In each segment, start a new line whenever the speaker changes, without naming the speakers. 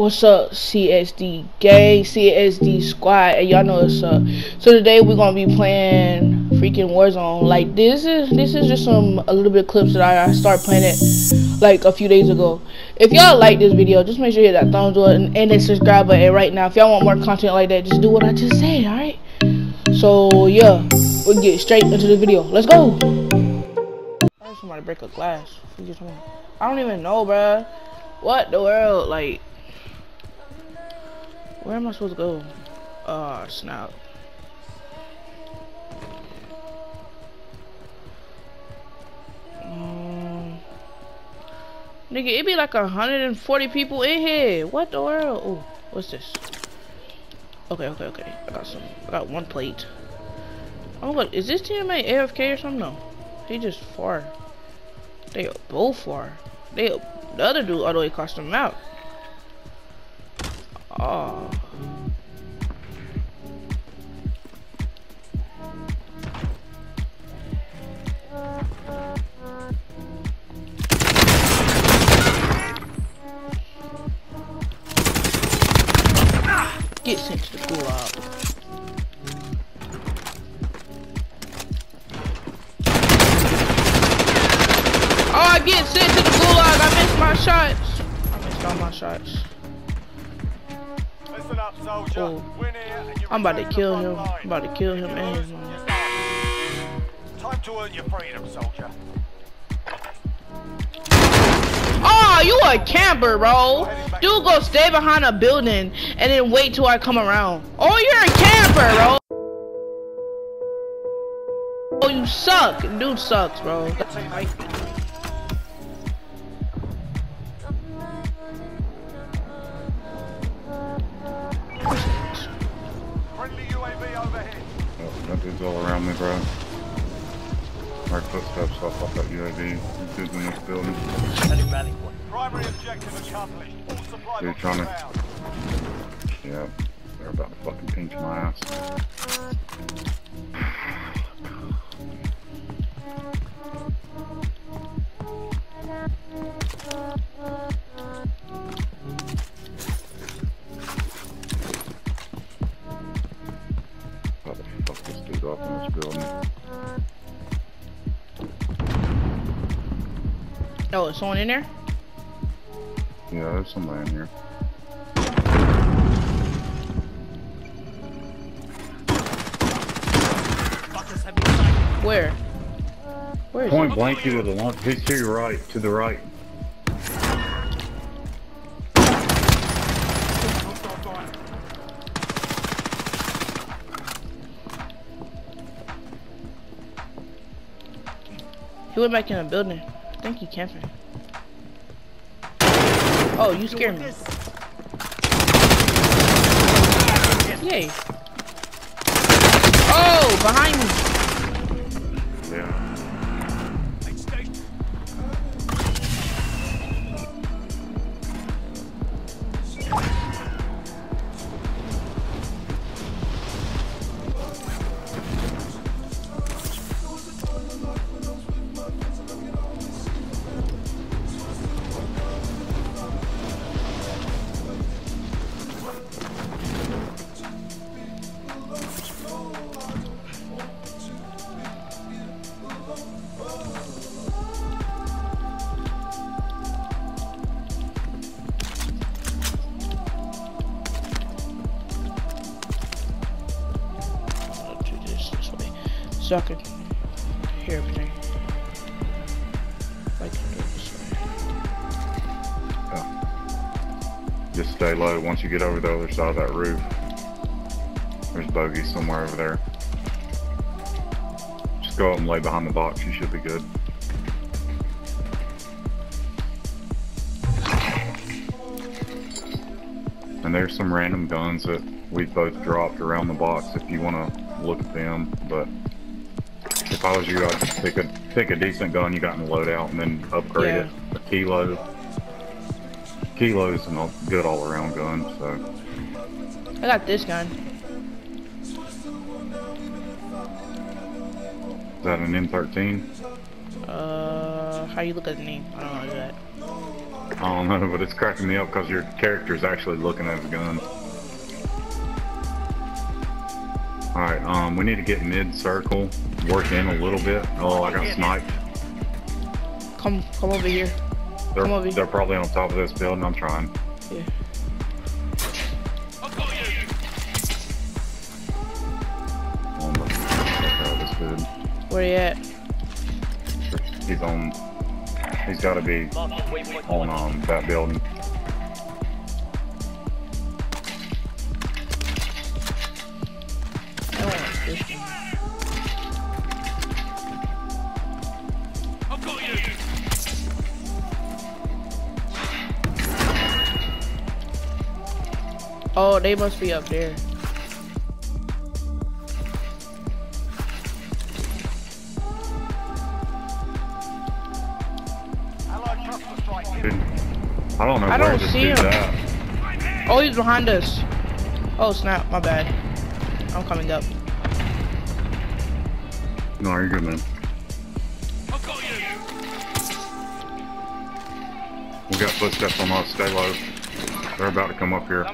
What's up, CxD Gay, CxD squad, and y'all know what's up. So today we're gonna be playing freaking Warzone. Like this is this is just some a little bit of clips that I, I started playing it like a few days ago. If y'all like this video, just make sure you hit that thumbs up and, and the subscribe button right now. If y'all want more content like that, just do what I just said, alright? So yeah, we'll get straight into the video. Let's go. Somebody break a glass. I don't even know, bruh. What the world, like. Where am I supposed to go? Oh, snap. Um, nigga, it be like 140 people in here. What the world? Oh, what's this? Okay, okay, okay. I got some. I got one plate. Oh, what? Is this teammate AFK or something? No. He just far. They both far. They the other dude all the way cost him out. My shots. I missed all my shots. Up, oh. I'm about to kill him. I'm about to kill him and his mom. Time to earn your freedom, soldier. Oh, you a camper, bro. Dude go stay behind a building and then wait till I come around. Oh, you're a camper, bro. Oh, you suck. Dude sucks, bro.
Bro. My footsteps off off that UAV. Dudes in this building. Primary objective accomplished. All supply Dude trying to... Yeah, they're about to fucking pinch my ass.
Oh, is someone in there?
Yeah, there's somebody in here.
Where? Where is
Point blank to the left. He's to your right, to the right.
He went back in the building. I you, Kevin. Oh, you scared me. Yay. Oh, behind me. So I everything. Like
oh. Just stay low. Once you get over the other side of that roof, there's bogeys somewhere over there. Just go up and lay behind the box. You should be good. And there's some random guns that we both dropped around the box if you want to look at them, but if I was you, I'd just pick a pick a decent gun you got in the loadout and then upgrade yeah. it. A kilo. Kilos and a good all around gun, so.
I got this gun.
Is that an M13?
Uh, how you look at the name? I don't know that.
I don't know, but it's cracking me up because your character's actually looking at his gun. Alright, um, we need to get mid-circle, work in a little bit. Oh, I got sniped.
Come, come over here.
They're,
Come over here.
they're probably on top of this building. I'm trying.
Yeah.
On the fuck out of this dude.
Where are you at?
He's on. He's got to be on um that building.
Oh, they must be up there.
I don't know
I don't see him.
at.
Oh, he's behind us. Oh, snap. My bad. I'm coming up.
No, you're good, man. We got footsteps on us. Stay low. They're about to come up here.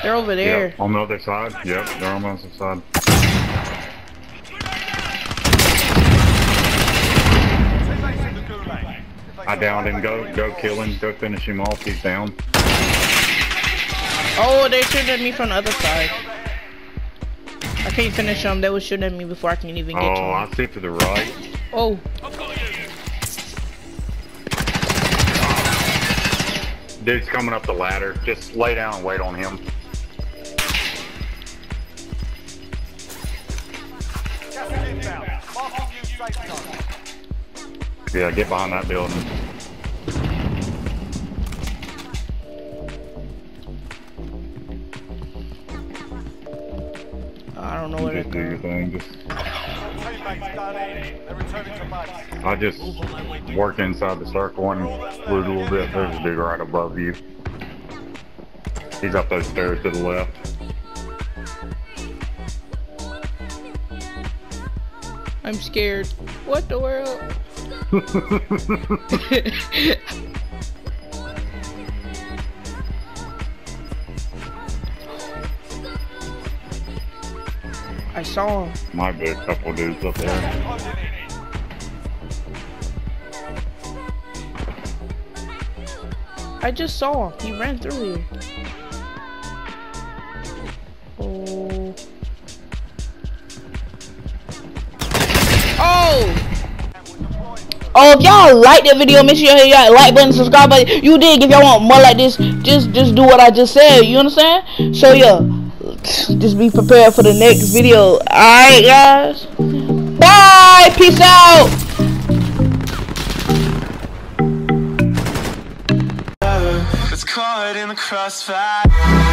They're over there.
Yep, on the other side. Yep, they're on the other side. I downed him. Go, go kill him. Go finish him off. He's down.
Oh, they're shooting at me from the other side. I can't finish them. They were shooting at me before I can even get to
Oh,
them.
I see to the right.
Oh,
Dude's coming up the ladder. Just lay down and wait on him. Yeah, get behind that building.
I don't know where
Just do
they're
your
going.
thing. Just I just work inside the circle and loot a little bit. There's a dude right above you. He's up those stairs to the left.
I'm scared. What the world? saw him.
Might be a couple dudes up there.
I just saw him. He ran through here. Oh. Oh! Oh, if y'all like that video, make sure you hit that like button, subscribe button. You dig. If y'all want more like this, just just do what I just said. You understand? So yeah, just be prepared for the next video. All right, guys. Bye. Peace out.
It's caught in the crossfire.